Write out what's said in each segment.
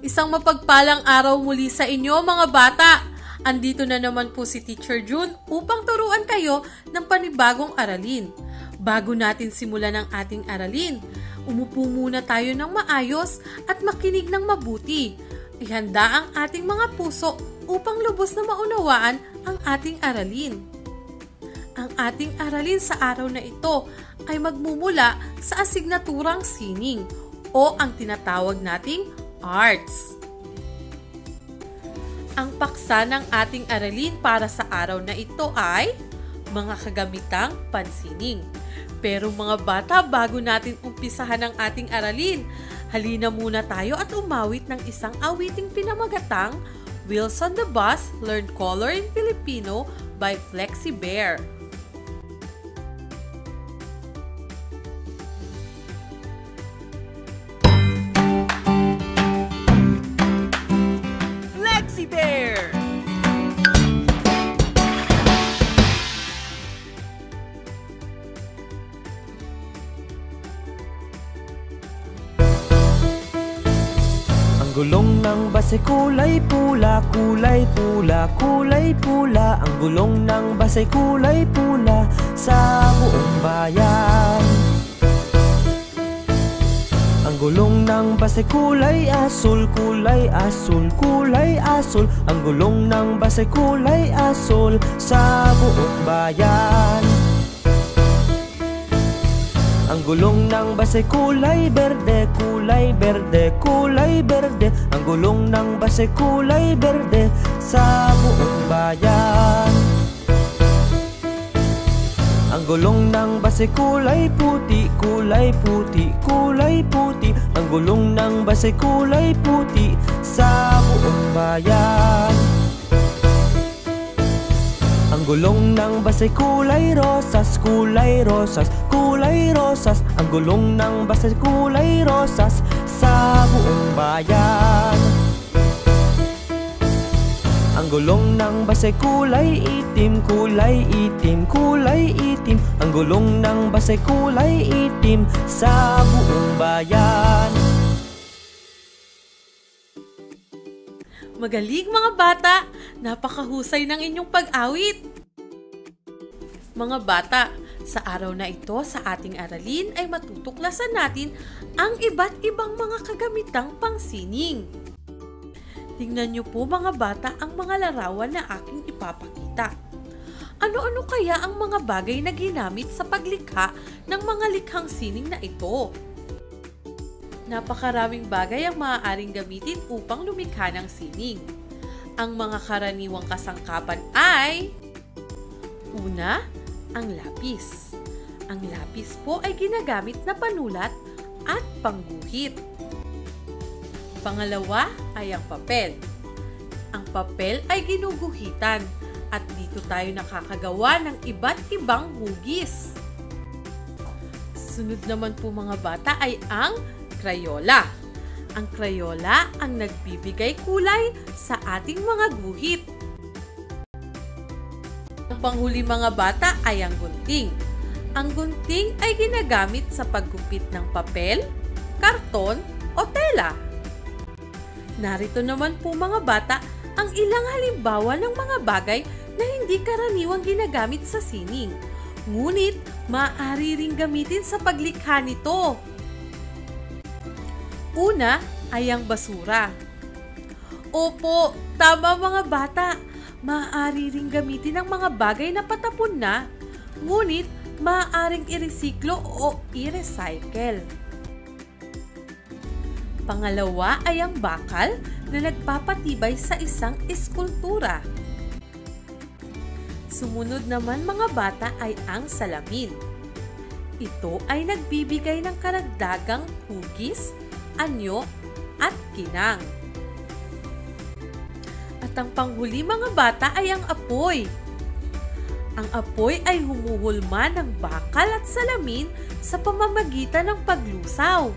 Isang mapagpalang araw muli sa inyo mga bata. Andito na naman po si Teacher June upang turuan kayo ng panibagong aralin. Bago natin simulan ang ating aralin, umupo muna tayo ng maayos at makinig ng mabuti. Ihanda ang ating mga puso upang lubos na maunawaan ang ating aralin. Ang ating aralin sa araw na ito ay magmumula sa asignaturang sining o ang tinatawag nating arts. Ang paksa ng ating aralin para sa araw na ito ay mga kagamitang pansining. Pero mga bata, bago natin umpisahan ang ating aralin, halina muna tayo at umawit ng isang awiting pinamagatang Wheels on the Bus Learn Color in Filipino by Flexi Bear. Gulong ng base kulay pula, kulay pula, kulay pula. Ang gulong ng base kulay pula sa buong bayan. Ang gulong ng base kulay asul, kulay asul, kulay asul. Ang gulong ng base kulay asul sa buong bayan ang gulong ng base kulay berde, kulay berde, kulay berde. Ang gulong ng base kulay berde sa buong bayan. Ang gulong ng base kulay puti, kulay puti, kulay puti. Ang gulong ng base kulay puti sa buong bayan ang gulong ng base kulay rosas, kulay rosas, kulay rosas Ang gulong ng base kulay rosas sa buong bayan Ang gulong ng base kulay itim, kulay itim, kulay itim Ang gulong ng base kulay itim sa buong bayan Magaling mga bata! Napakahusay ng inyong pag-awit! Mga bata, sa araw na ito sa ating aralin ay matutuklasan natin ang iba't ibang mga kagamitang pangsining. Tingnan niyo po mga bata ang mga larawan na aking ipapakita. Ano-ano kaya ang mga bagay na ginamit sa paglikha ng mga likhang sining na ito? Napakaraming bagay ang maaaring gamitin upang lumikha ng sining. Ang mga karaniwang kasangkapan ay Una, ang lapis. Ang lapis po ay ginagamit na panulat at pangguhit. Pangalawa ay ang papel. Ang papel ay ginuguhitan at dito tayo nakakagawa ng iba't ibang hugis. Sunod naman po mga bata ay ang Crayola. Ang Crayola ang nagbibigay kulay sa ating mga guhit. Ang panghuli mga bata ay ang gunting. Ang gunting ay ginagamit sa paggupit ng papel, karton o tela. Narito naman po mga bata ang ilang halimbawa ng mga bagay na hindi karaniwang ginagamit sa sining. Ngunit maaari ring gamitin sa paglikha nito. Una ay ang basura. Opo, tama mga bata. Maaari ring gamitin ang mga bagay na patapon na, ngunit maaaring iresiklo o i-recycle. Pangalawa ay ang bakal na nagpapatibay sa isang eskultura. Sumunod naman mga bata ay ang salamin. Ito ay nagbibigay ng karagdagang hugis, anyo, at kinang. At ang panghuli mga bata ay ang apoy. Ang apoy ay humuhulma ng bakal at salamin sa pamamagitan ng paglusaw.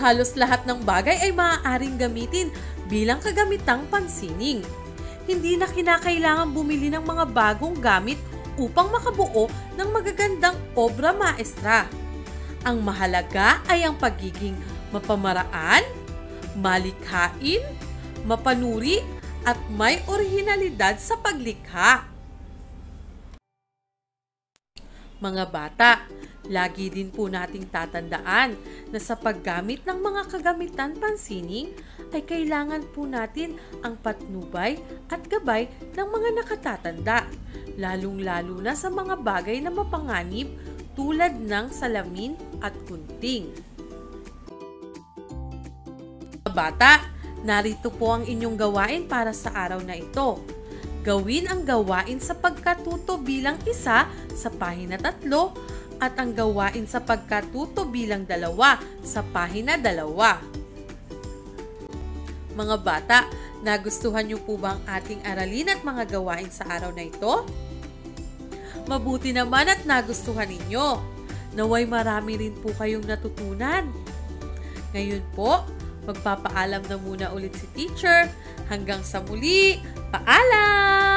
Halos lahat ng bagay ay maaaring gamitin bilang kagamitang pansining. Hindi na kinakailangan bumili ng mga bagong gamit upang makabuo ng magagandang obra maestra. Ang mahalaga ay ang pagiging mapamaraan, malikhain, mapanuri, at may orihinalidad sa paglikha. Mga bata, lagi din po nating tatandaan na sa paggamit ng mga kagamitan pansining ay kailangan po natin ang patnubay at gabay ng mga nakatatanda, lalong-lalo na sa mga bagay na mapanganib tulad ng salamin at kunting. Bata, narito po ang inyong gawain para sa araw na ito. Gawin ang gawain sa pagkatuto bilang isa sa pahina tatlo at ang gawain sa pagkatuto bilang dalawa sa pahina dalawa. Mga bata, nagustuhan niyo po ba ang ating aralin at mga gawain sa araw na ito? Mabuti naman at nagustuhan ninyo. Naway marami rin po kayong natutunan. Ngayon po, magpapaalam na muna ulit si teacher. Hanggang sa muli, paalam!